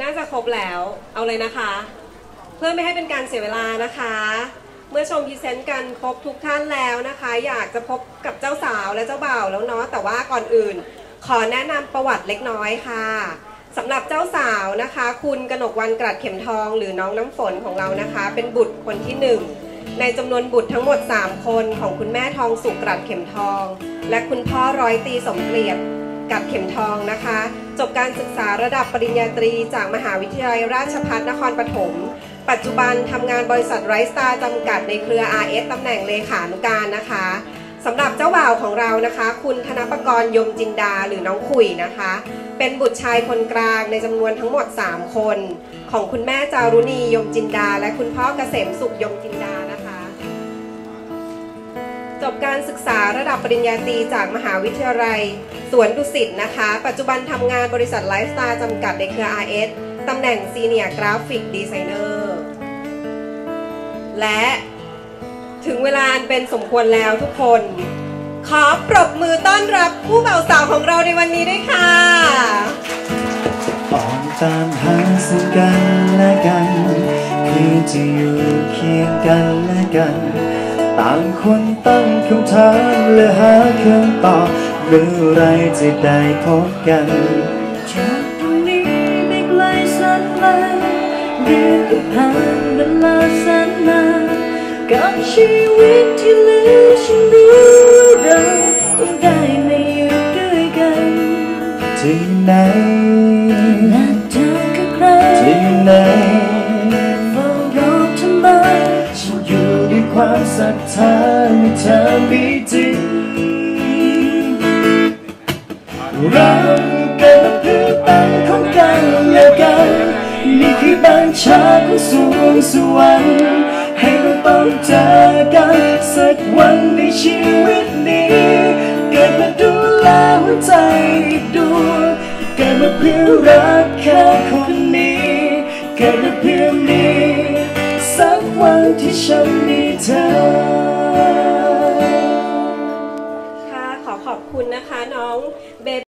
น่าจะครบแล้วเอาเลยนะคะ เพื่อไม่ให้เป็นการเสียเวลานะคะ เมื่อชมพรีเซนต์กันครบทุกท่านแล้วนะคะ อยากจะพบกับเจ้าสาวและเจ้าบ่าวแล้วเนาะแต่ว่าก่อนอื่น ขอแนะนำประวัติเล็กน้อยค่ะสำหรับเจ้าสาวนะคะ คุณกนกวันกรัดเข็มทองหรือน้องน้ำฝนของเรานะคะ เป็นบุตรคนที่หนึ่งในจำนวนบุตรทั้งหมด 3 คนของคุณแม่ทองสุกกรัดเข็มทอง และคุณพ่อร้อยตีสมเกลียด กับเข็มทองนะคะ จบการศึกษาระดับปริญญาตรีจากมหาวิทยาลัยราชภัฏนครปฐม ปัจจุบันทำงานบริษัทไรสตาร์จำกัดในเครือ RS ตำแหน่งเลขานุการนะคะสำหรับเจ้าบ่าวของเรานะคะ คุณธนปกรณ์ยมจินดาหรือน้องขุยนะคะ เป็นบุตรชายคนกลางในจำนวนทั้งหมด 3 คน ของคุณแม่จารุณียมจินดา และคุณพ่อเกษมสุขยมจินดานะคะ จบการศึกษาระดับปริญญาตรีจากมหาวิทยาลัย สวนดุสิตนะคะ ปัจจุบันทำงานบริษัทไลฟ์สไตล์จำกัดในเครือ RS ตำแหน่ง Senior Graphic Designer และถึงเวลาเป็นสมควรแล้วทุกคน ขอปรบมือต้อนรับผู้บ่าวสาวของเราในวันนี้ด้วยค่ะออกตามหาซึ่งกันและกัน คือจะอยู่เคียงกันและกัน ต่างคนตั้งคำถามและหาคำตอบเมื่อไรจะได้พบกันจากตรงนี้ไม่ไกลแสนไกลเดือนก็ผ่านเวลาแสนนานกับชีวิตที่เหลือฉันรู้เราต้องได้มาอยู่ด้วยกันที่ไหน ความศรัทธาในเธอมีจริงเราเกิดเพื่อเป็นของกันและกัน นี่คือบัญชาของสวงสวรรค์ให้เราต้องเจอกันสักวันในชีวิตนี้ เกิดมาดูแลหัวใจอีกดวงเกิดมาเพื่อรักแค่คนนี้ เกิดมาเพื่อ ที่ฉันมีเธอ ค่ะ ขอขอบคุณนะคะน้องเบ